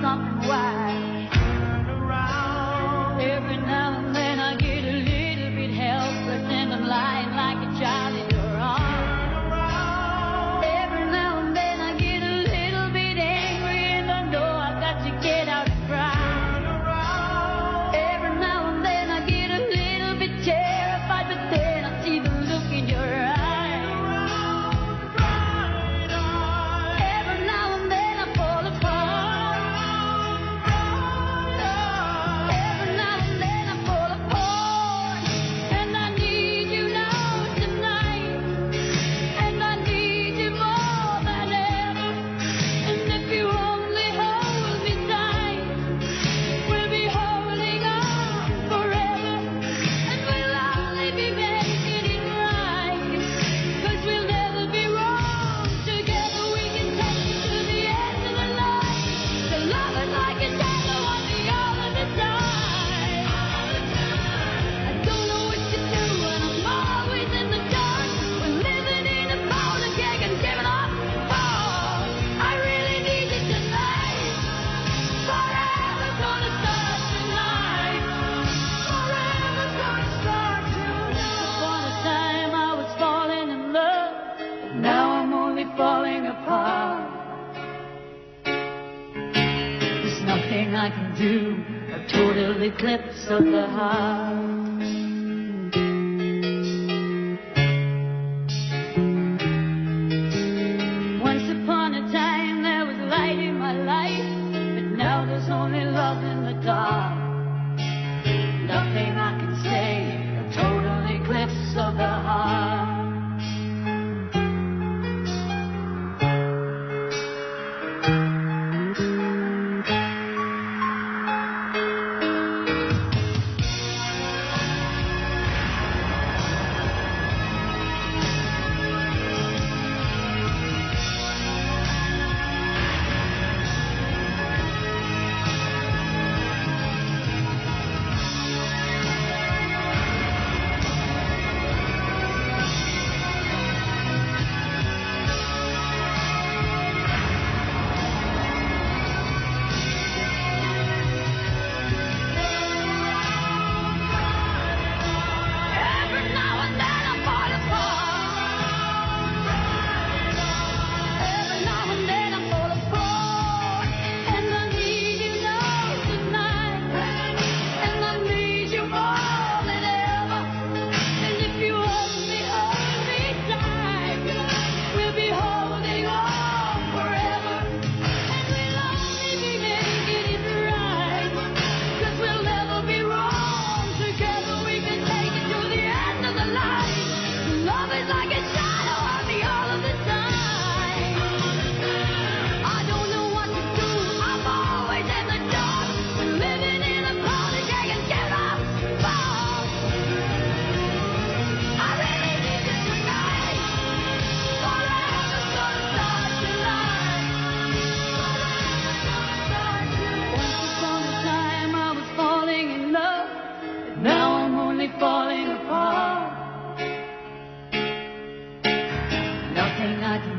somewhere. apart. There's nothing I can do, a total eclipse of the heart.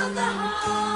of the heart.